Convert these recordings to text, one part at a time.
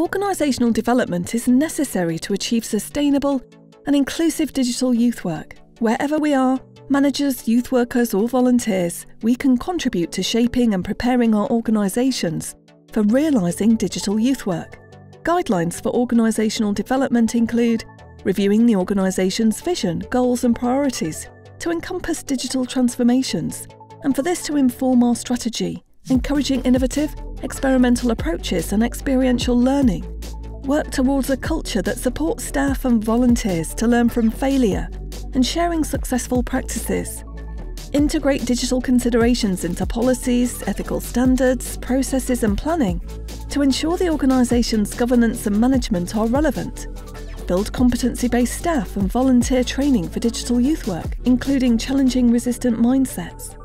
Organisational development is necessary to achieve sustainable and inclusive digital youth work. Wherever we are, managers, youth workers, or volunteers, we can contribute to shaping and preparing our organisations for realising digital youth work. Guidelines for organisational development include reviewing the organisation's vision, goals, and priorities to encompass digital transformations, and for this to inform our strategy, encouraging innovative, experimental approaches and experiential learning. Work towards a culture that supports staff and volunteers to learn from failure and sharing successful practices. Integrate digital considerations into policies, ethical standards, processes, and planning to ensure the organisation's governance and management are relevant. Build competency based staff and volunteer training for digital youth work, including challenging resistant mindsets.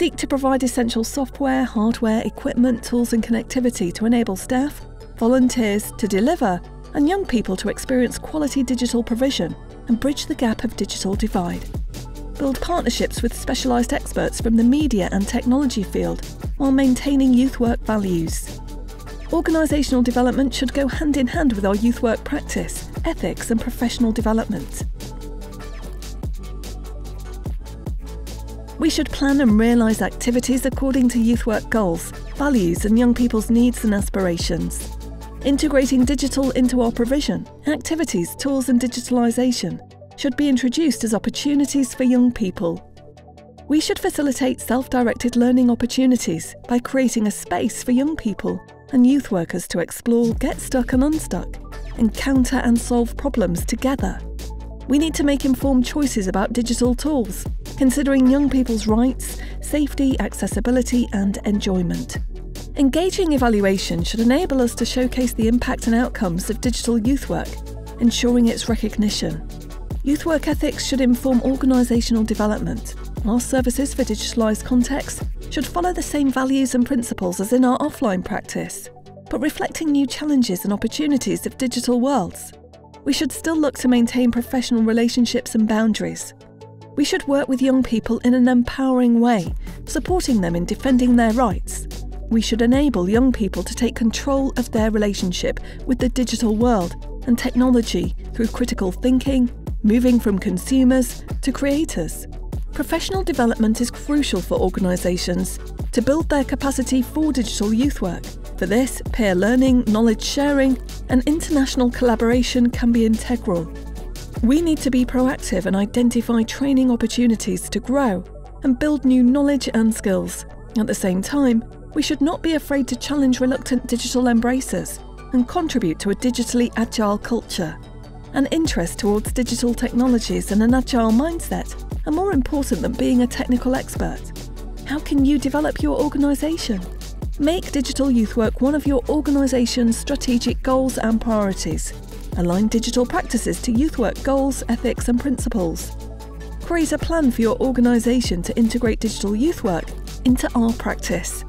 Seek to provide essential software, hardware, equipment, tools, and connectivity to enable staff, volunteers to deliver, and young people to experience quality digital provision and bridge the gap of digital divide. Build partnerships with specialised experts from the media and technology field while maintaining youth work values. Organisational development should go hand in hand with our youth work practice, ethics, and professional development. We should plan and realise activities according to youth work goals, values, and young people's needs and aspirations. Integrating digital into our provision, activities, tools, and digitalisation should be introduced as opportunities for young people. We should facilitate self directed learning opportunities by creating a space for young people and youth workers to explore, get stuck and unstuck, encounter and solve problems together. We need to make informed choices about digital tools, considering young people's rights, safety, accessibility, and enjoyment. Engaging evaluation should enable us to showcase the impact and outcomes of digital youth work, ensuring its recognition. Youth work ethics should inform organisational development. Our services for digitalised contexts should follow the same values and principles as in our offline practice, but reflecting new challenges and opportunities of digital worlds. We should still look to maintain professional relationships and boundaries. We should work with young people in an empowering way, supporting them in defending their rights. We should enable young people to take control of their relationship with the digital world and technology through critical thinking, moving from consumers to creators. Professional development is crucial for organisations to build their capacity for digital youth work. For this, peer learning, knowledge sharing, and international collaboration can be integral. We need to be proactive and identify training opportunities to grow and build new knowledge and skills. At the same time, we should not be afraid to challenge reluctant digital embracers and contribute to a digitally agile culture. An interest towards digital technologies and an agile mindset are more important than being a technical expert. How can you develop your organisation? Make digital youth work one of your organisation's strategic goals and priorities. Align digital practices to youth work goals, ethics, and principles. Create a plan for your organisation to integrate digital youth work into our practice.